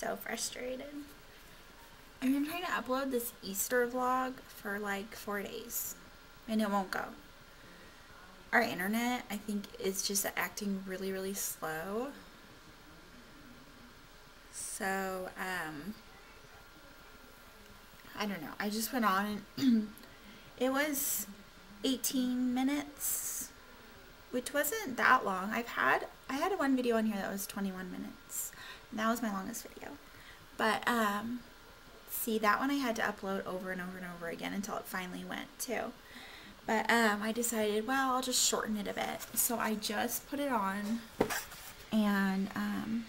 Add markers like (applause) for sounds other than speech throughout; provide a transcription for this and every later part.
so frustrated. I've been trying to upload this Easter vlog for like four days and it won't go. Our internet, I think, is just acting really, really slow. So, um, I don't know. I just went on and (clears throat) it was 18 minutes, which wasn't that long. I've had, I had one video on here that was 21 minutes. That was my longest video. But, um, see, that one I had to upload over and over and over again until it finally went too. But, um, I decided, well, I'll just shorten it a bit. So I just put it on and, um,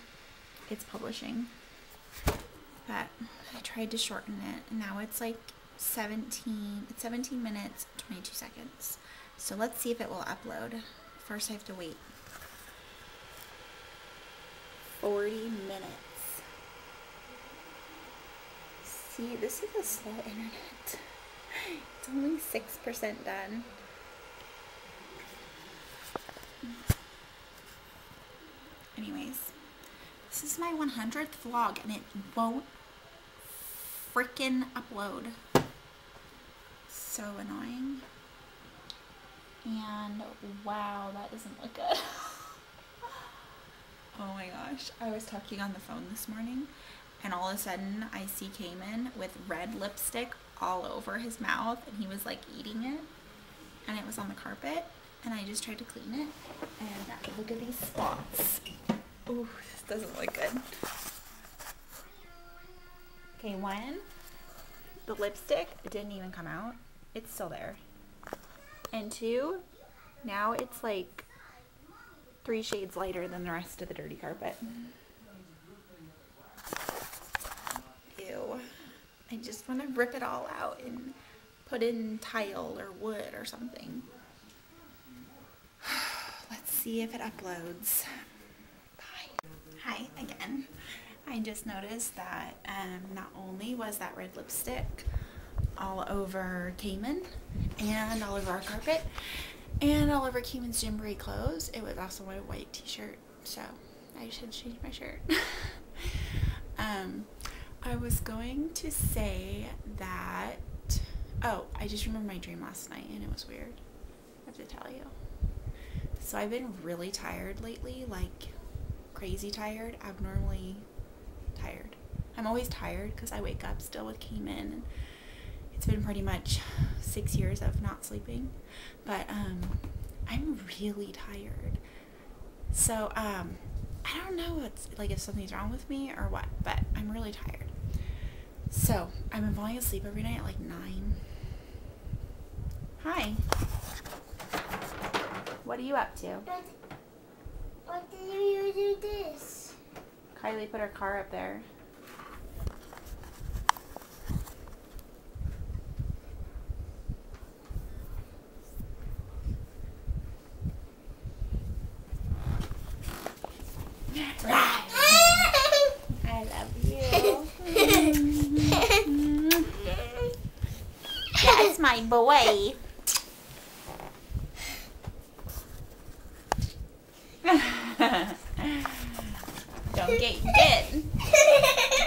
it's publishing. But I tried to shorten it and now it's like 17, it's 17 minutes, 22 seconds. So let's see if it will upload. First I have to wait 40 minutes. See, this is a slow internet. It's only 6% done. Anyways, this is my 100th vlog and it won't freaking upload. So annoying. And wow, that doesn't look good. (laughs) oh my gosh. I was talking on the phone this morning and all of a sudden I see Cayman with red lipstick all over his mouth and he was like eating it and it was on the carpet and I just tried to clean it and uh, look at these spots. Ooh, this doesn't look good. Okay, one, the lipstick didn't even come out. It's still there. And two, now it's like three shades lighter than the rest of the dirty carpet. I just want to rip it all out and put in tile or wood or something. (sighs) Let's see if it uploads. Bye. Hi again. I just noticed that um, not only was that red lipstick all over Cayman and all over our carpet and all over Cayman's Gymboree clothes, it was also my white t-shirt. So I should change my shirt. (laughs) um, I was going to say that, oh, I just remember my dream last night and it was weird. I have to tell you. So I've been really tired lately, like crazy tired, abnormally tired. I'm always tired because I wake up still with Cayman. And it's been pretty much six years of not sleeping, but um, I'm really tired. So um, I don't know what's like if something's wrong with me or what, but I'm really tired. So I've been falling asleep every night at like nine. Hi. What are you up to? What, what do you do this? Kylie put her car up there. I love you. That's my boy. Don't get get.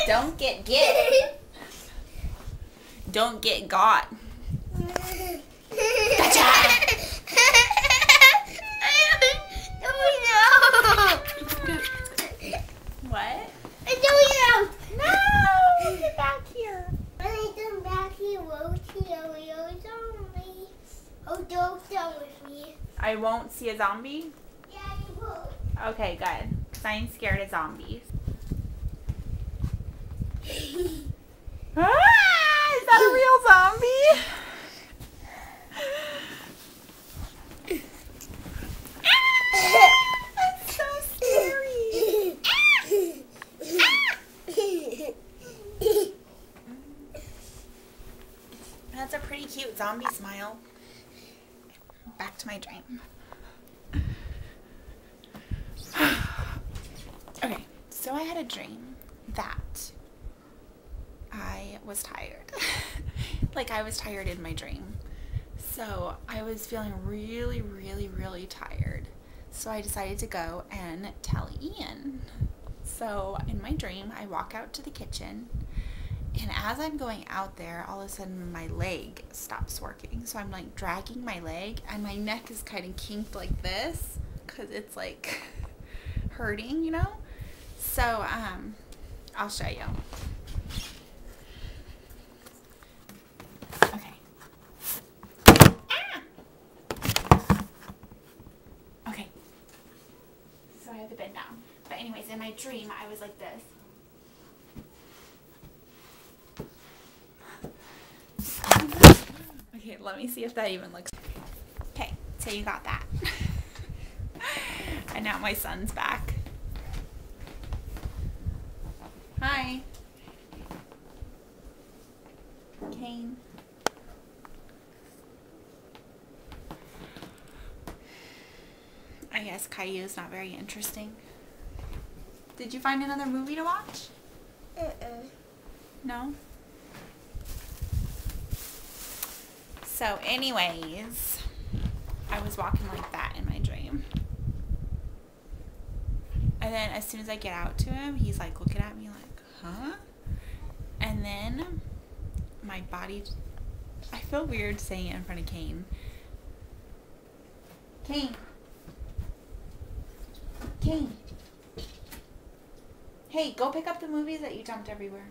Don't get get. Don't get got. What? Oh, don't tell with me. I won't see a zombie? Yeah, you will. Okay, good. Because I'm scared of zombies. (laughs) Ah, is that a real zombie? That's so scary. That's a pretty cute zombie smile. My dream. (sighs) okay, so I had a dream that I was tired. (laughs) like I was tired in my dream. So I was feeling really, really, really tired. So I decided to go and tell Ian. So in my dream, I walk out to the kitchen, and as I'm going out there, all of a sudden my leg stops working. So I'm like dragging my leg, and my neck is kind of kinked like this because it's like (laughs) hurting, you know. So um, I'll show you. Okay. Ah! Okay. So I have to bend down. But anyways, in my dream, I was like this. Okay, let me see if that even looks. Okay, so you got that. (laughs) and now my son's back. Hi. Kane. I guess Caillou is not very interesting. Did you find another movie to watch? Uh-uh. No? So, anyways, I was walking like that in my dream. And then as soon as I get out to him, he's like looking at me like, huh? And then my body, I feel weird saying it in front of Kane. Kane. Kane. Hey, go pick up the movies that you dumped everywhere.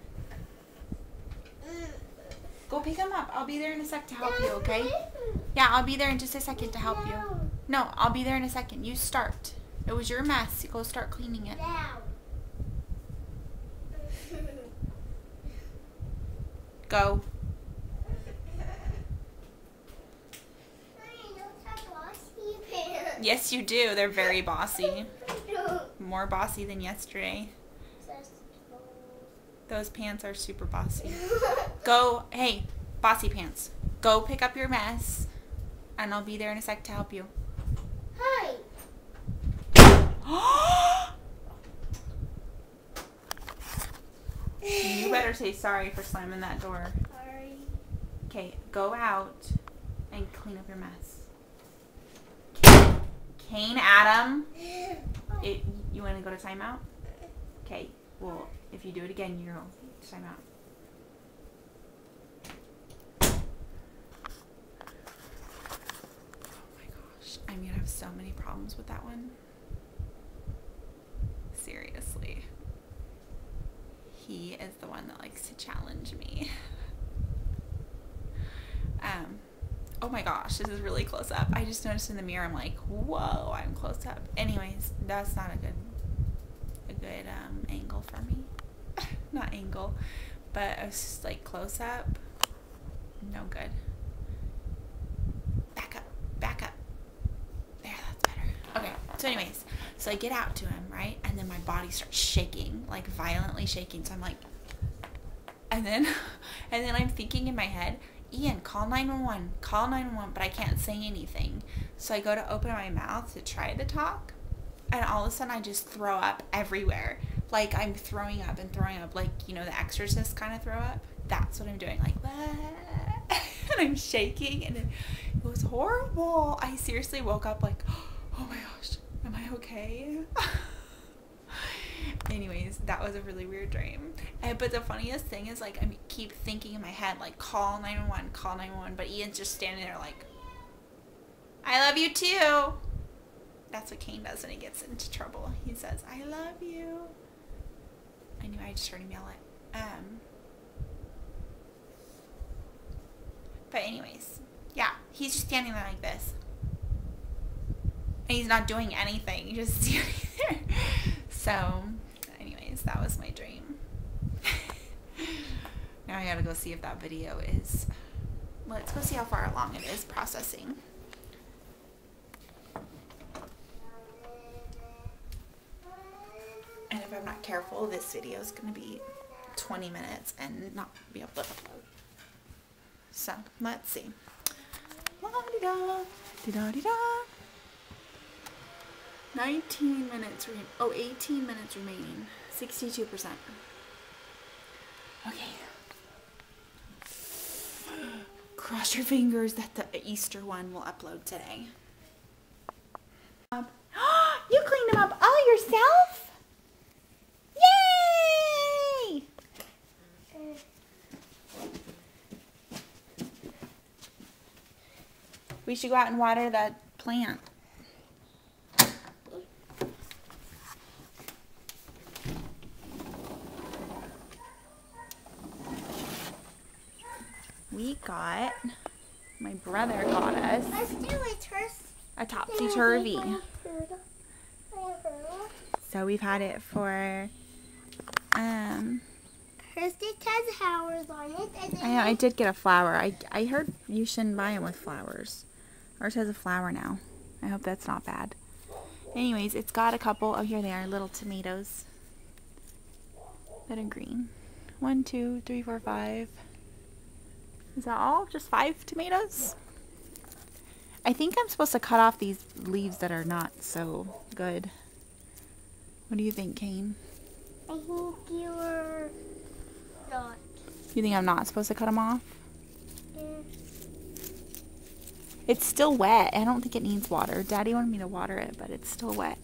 Go pick them up. I'll be there in a sec to help you, okay? Yeah, I'll be there in just a second to help you. No, I'll be there in a second. You start. It was your mess. Go start cleaning it. Go. I don't have bossy pants. Yes, you do. They're very bossy. (laughs) More bossy than yesterday. Those pants are super bossy. (laughs) Go. Hey, bossy pants. Go pick up your mess. And I'll be there in a sec to help you. Hi. (gasps) you better say sorry for slamming that door. Sorry. Okay, go out and clean up your mess. Kane, Adam, (gasps) it, you want to go to timeout? Okay, well, if you do it again, you're timeout. Oh my I'm going to have so many problems with that one. Seriously. He is the one that likes to challenge me. (laughs) Um, oh my gosh, this is really close up. I just noticed in the mirror, I'm like, whoa, I'm close up. Anyways, that's not a good, a good um, angle for me. (laughs) not angle, but I was just like close up. No good. Back up, back up. There, that's better. Okay, so anyways, so I get out to him, right? And then my body starts shaking, like violently shaking. So I'm like, and then, (laughs) and then I'm thinking in my head, Ian, call 911, call 911, but I can't say anything. So I go to open my mouth to try to talk, and all of a sudden I just throw up everywhere. Like I'm throwing up and throwing up, like, you know, the exorcist kind of throw up. That's what I'm doing, like, (laughs) and I'm shaking, and it, was horrible. I seriously woke up like, (gasps) oh my gosh, okay? Anyways, that was a really weird dream. And, but the funniest thing is, like, I keep thinking in my head, like, call 911, call 911. But Ian's just standing there, like, I love you too. That's what Kane does when he gets into trouble. He says, I love you. I knew I just heard him yell it. Um, but, anyways, yeah, he's just standing there like this. He's not doing anything, he's just (laughs) standing there. So, anyways, that was my dream. (laughs) now I gotta go see if that video is. Let's go see how far along it is processing. And if I'm not careful, this video is gonna be 20 minutes and not be able to upload. So, let's see. La-di-da, di-da-di-da. 19 minutes, re oh, 18 minutes remaining. 62%. Okay. (gasps) Cross your fingers that the Easter one will upload today. Um, (gasps) you cleaned them up all yourself? Yay! We should go out and water that plant. Brother got us Let's do it first. a topsy turvy. So we've had it for, um, has flowers on it. I know, I did get a flower. I, I heard you shouldn't buy them with flowers. Ours has a flower now. I hope that's not bad. Anyways, it's got a couple. Oh, here they are, little tomatoes that are green. One, two, three, four, five. Is that all? Just five tomatoes? I think I'm supposed to cut off these leaves that are not so good. What do you think, Kane? I think you're not. You think I'm not supposed to cut them off? Yeah. It's still wet. I don't think it needs water. Daddy wanted me to water it, but it's still wet.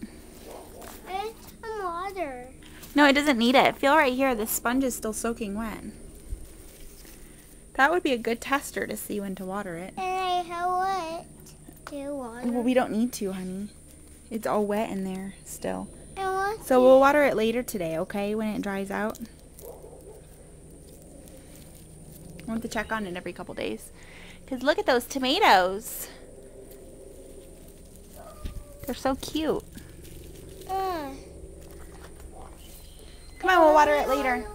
It's some water. No, it doesn't need it. Feel right here. The sponge is still soaking wet. That would be a good tester to see when to water it. And I have what? Water. Well, we don't need to, honey. It's all wet in there still. So we'll water it later today, okay? When it dries out. I want to check on it every couple days. Because look at those tomatoes. They're so cute. Uh, Come on, we'll water it later.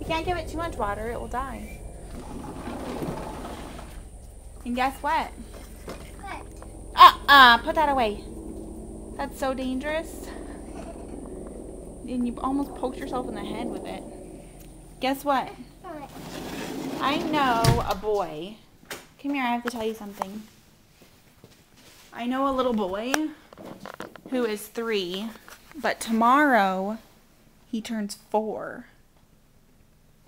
You can't give it too much water, it will die. And guess what? Uh-uh, put that away. That's so dangerous. And you almost poked yourself in the head with it. Guess what? I know a boy. Come here, I have to tell you something. I know a little boy who is three, but tomorrow he turns four.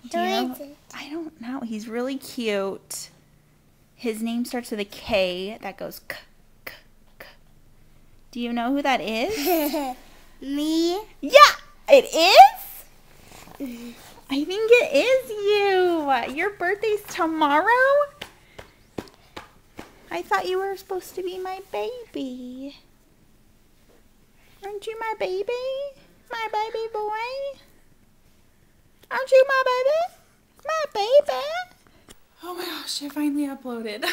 Do you know- is it? I don't know. He's really cute. His name starts with a K that goes k. Do you know who that is? (laughs) Me? yeah, it is? I think it is you. Your birthday's tomorrow? I thought you were supposed to be my baby. Aren't you my baby? My baby boy? Aren't you my baby? My baby. Oh my gosh, I finally uploaded.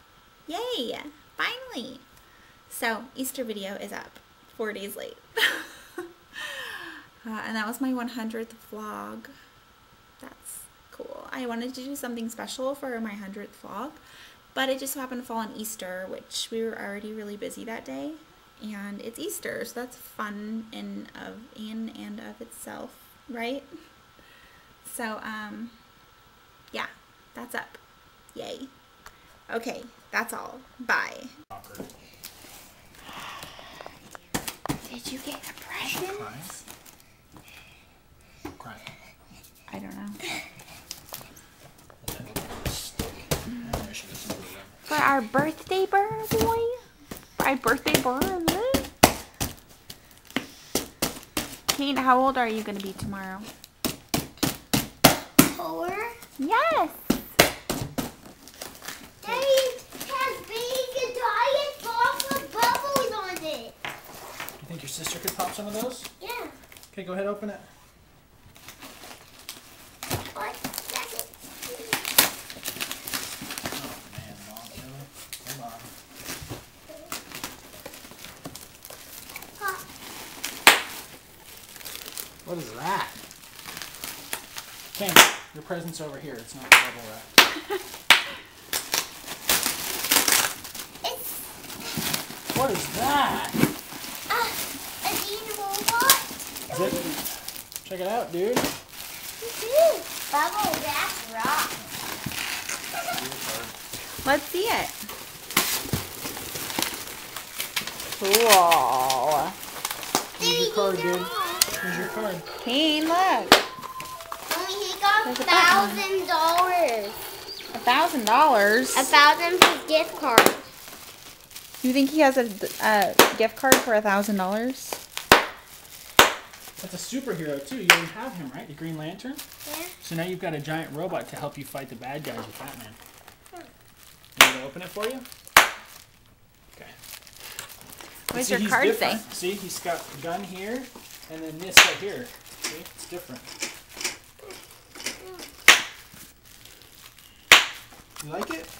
(laughs) Yay, finally. So, Easter video is up four days late. (laughs) uh, and that was my 100th vlog. That's cool. I wanted to do something special for my 100th vlog, but it just so happened to fall on Easter, which we were already really busy that day. And it's Easter, so that's fun in of in and of itself, right? So, um, yeah, that's up. Yay. Okay, that's all. Bye. Did you get a present? Crying. I don't know. There she goes. For our birthday burn, boy? For our birthday burn? Kate, how old are you going to be tomorrow? Four? Yes. Daddy has big diet box with bubbles on it. You think your sister could pop some of those? Yeah. Okay, go ahead, open it. What? Oh man, mom, really? Hold on. Pop. What is that? Ken, your present's over here. It's not bubble wrap. (laughs) What is that? uh, a eatable what? Is it? Check it out, dude. Ooh, Bubble wrap rock. Let's see it. Cool. Here's your card, dude. Here's your card. Kane, look. Mommy, he got There's a thousand dollars. A thousand dollars. A thousand for gift card. You think he has a, a gift card for a thousand dollars? That's a superhero too. You already have him, right? The Green Lantern. Yeah. So now you've got a giant robot to help you fight the bad guys with Batman. Hmm. Want to open it for you? Okay. What's see, your card different. say? See, he's got a gun here, and then this right here. See, it's different. You like it?